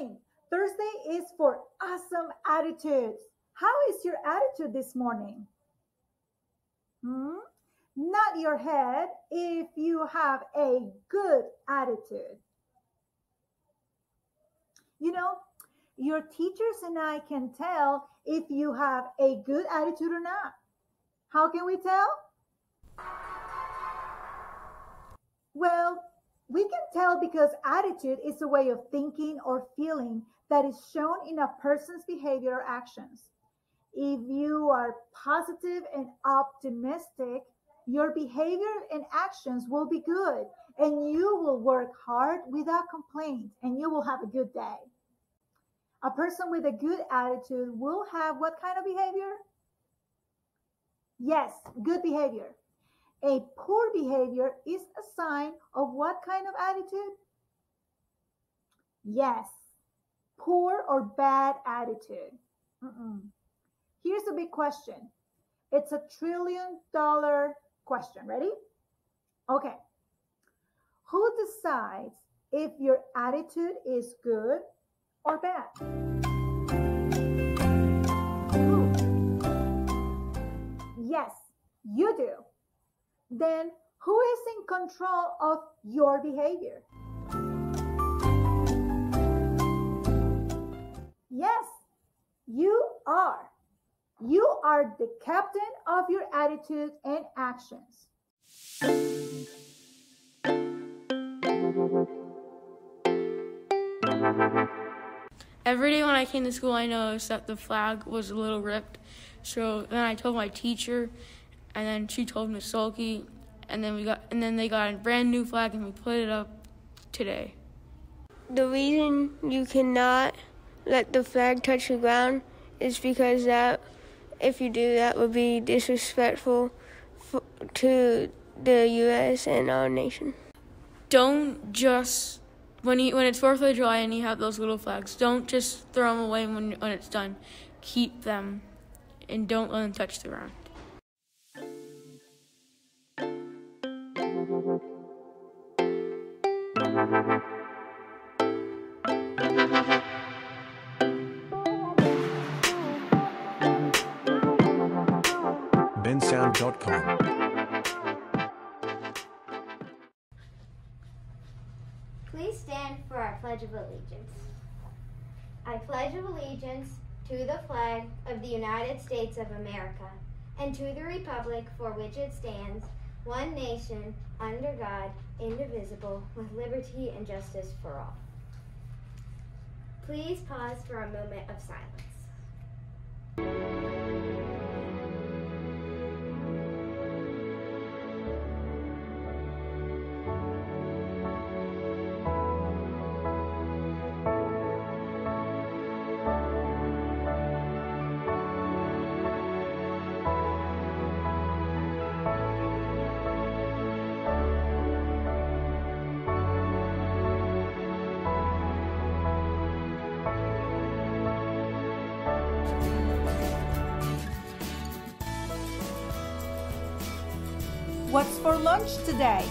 morning. Thursday is for awesome attitudes. How is your attitude this morning? Hmm? Not your head if you have a good attitude. You know, your teachers and I can tell if you have a good attitude or not. How can we tell? Well, we can tell because attitude is a way of thinking or feeling that is shown in a person's behavior or actions. If you are positive and optimistic, your behavior and actions will be good and you will work hard without complaint and you will have a good day. A person with a good attitude will have what kind of behavior? Yes, good behavior. A poor behavior is a sign of what kind of attitude? Yes, poor or bad attitude. Mm-mm. Here's a big question. It's a trillion dollar question. Ready? Okay. Who decides if your attitude is good or bad? Yes, you do. Then who is in control of your behavior? Yes, you are. You are the captain of your attitude and actions. Every day when I came to school, I noticed that the flag was a little ripped. So then I told my teacher, and then she told Sulky, and then we got, and then they got a brand new flag, and we put it up today. The reason you cannot let the flag touch the ground is because that, if you do, that would be disrespectful f- to the U.S. and our nation. Don't just when you when it's Fourth of July and you have those little flags. Don't just throw them away when when it's done. Keep them, and don't let them touch the ground. Please stand for our Pledge of Allegiance. I pledge allegiance to the flag of the United States of America and to the republic for which it stands, one nation, under God, indivisible, with liberty and justice for all. Please pause for a moment of silence. What's for lunch today?